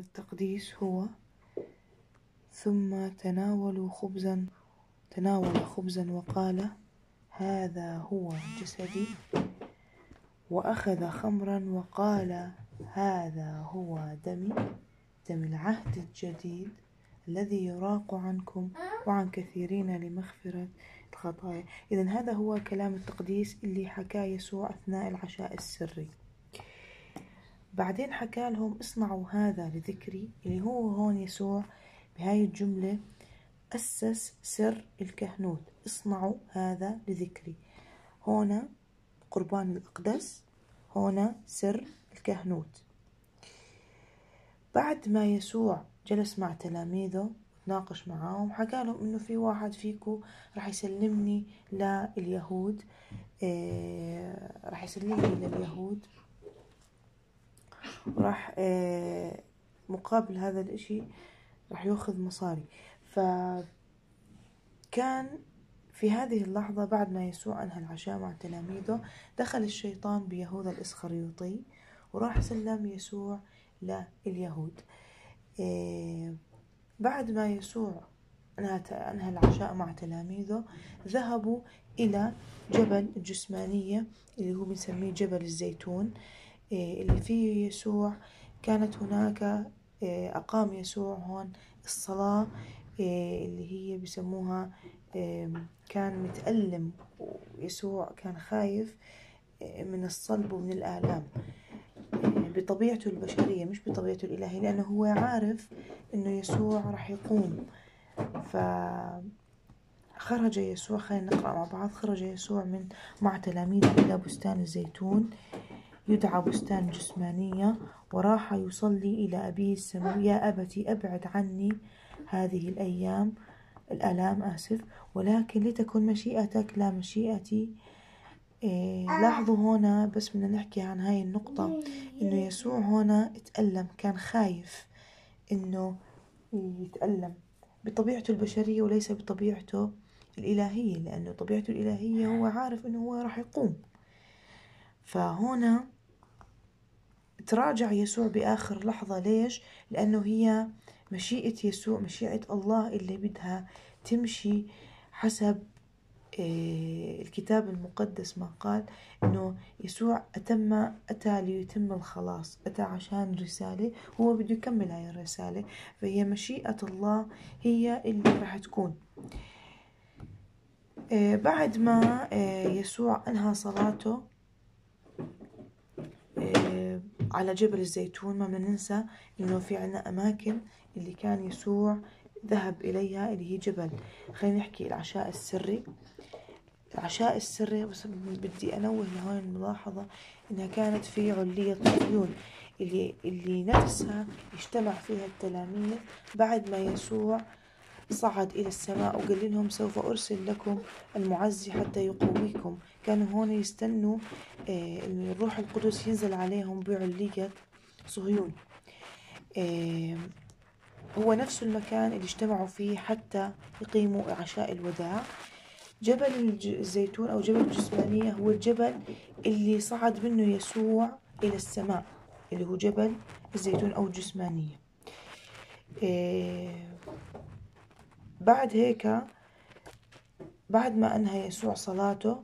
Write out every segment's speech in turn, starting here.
التقديس هو. ثم تناولوا خبزا تناول خبزا وقال هذا هو جسدي. وأخذ خمرا وقال هذا هو دمي. دم العهد الجديد الذي يراق عنكم وعن كثيرين لمغفرة الخطايا. إذا هذا هو كلام التقديس اللي حكاه يسوع أثناء العشاء السري. بعدين حكى لهم اصنعوا هذا لذكري اللي هو هون يسوع بهاي الجملة أسس سر الكهنوت اصنعوا هذا لذكري. هنا قربان الأقدس هنا سر الكهنوت. بعد ما يسوع جلس مع تلاميذه وتناقش معاهم حكى لهم إنه في واحد فيكم راح يسلمني لليهود آه راح يسلمني لليهود. وراح آه مقابل هذا الإشي راح ياخذ مصاري. فكان في هذه اللحظة بعد ما يسوع أنهى العشاء مع تلاميذه دخل الشيطان بيهوذا الإسخريوطي وراح سلم يسوع لليهود. إيه بعد ما يسوع أنهى العشاء مع تلاميذه ذهبوا إلى جبل الجسمانية اللي هو بنسميه جبل الزيتون. اللي فيه يسوع. كانت هناك إيه أقام يسوع هون الصلاة اللي هي بسموها كان متألم ويسوع كان خايف من الصلب ومن الآلام. بطبيعته البشرية مش بطبيعته الإلهية لأنه هو عارف إنه يسوع راح يقوم. فخرج يسوع خلينا نقرأ مع بعض خرج يسوع من مع تلاميذه إلى بستان الزيتون. يدعى بستان جسمانية وراح يصلي إلى أبيه السماوي يا أبتي أبعد عني هذه الأيام. الآلام آسف. ولكن لتكن مشيئتك لا مشيئتي. إيه لاحظوا هنا بس بدنا نحكي عن هاي النقطة إنه يسوع هنا تألم كان خايف إنه يتألم بطبيعته البشرية وليس بطبيعته الإلهية لأنه طبيعته الإلهية هو عارف إنه هو راح يقوم. فهنا تراجع يسوع بآخر لحظة. ليش؟ لأنه هي مشيئة يسوع مشيئة الله اللي بدها تمشي حسب الكتاب المقدس ما قال إنه يسوع أتم أتى ليتم الخلاص أتى عشان رسالة هو بده يكمل هاي الرسالة. فهي مشيئة الله هي اللي راح تكون. بعد ما يسوع أنهى صلاته على جبل الزيتون ما ننسى إنه في عنا أماكن اللي كان يسوع ذهب إليها اللي هي جبل. خلينا نحكي العشاء السري. العشاء السري بس بدي أنوه لهون الملاحظة إنها كانت في علية صهيون اللي اللي نفسها اجتمع فيها التلاميذ بعد ما يسوع صعد إلى السماء وقال لهم سوف أرسل لكم المعزي حتى يقويكم. كانوا هون يستنوا آه الروح القدس ينزل عليهم بعلية صهيون. آه هو نفس المكان اللي اجتمعوا فيه حتى يقيموا عشاء الوداع. جبل الزيتون أو جبل الجسمانية هو الجبل اللي صعد منه يسوع إلى السماء اللي هو جبل الزيتون أو الجسمانية. إيه بعد هيك بعد ما أنهى يسوع صلاته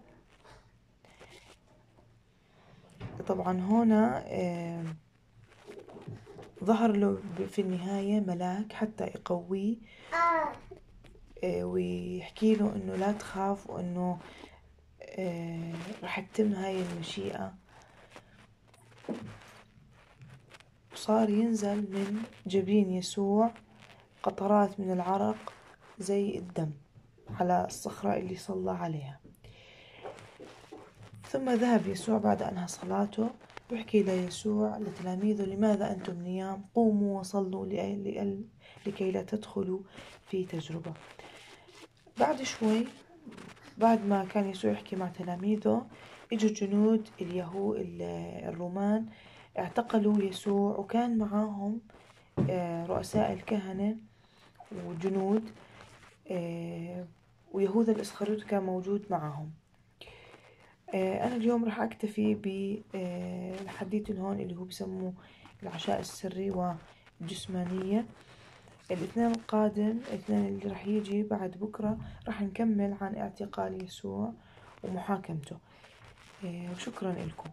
طبعا هنا إيه ظهر له في النهاية ملاك حتى يقويه ويحكي له إنه لا تخاف وإنه رح تتم هاي المشيئة. وصار ينزل من جبين يسوع قطرات من العرق زي الدم على الصخرة اللي صلى عليها. ثم ذهب يسوع بعد أنهى صلاته يحكي ليسوع لتلاميذه لماذا أنتم نيام؟ قوموا وصلوا لكي لا تدخلوا في تجربة. بعد شوي بعد ما كان يسوع يحكي مع تلاميذه إجوا جنود اليهو الرومان اعتقلوا يسوع وكان معاهم رؤساء الكهنة وجنود ويهوذا الإسخريوط كان موجود معهم. أنا اليوم راح أكتفي بالحديث هون اللي هو بسموه العشاء السري الجسمانية الاثنين القادم الاثنين اللي رح يجي بعد بكرة رح نكمل عن اعتقال يسوع ومحاكمته. وشكرا لكم.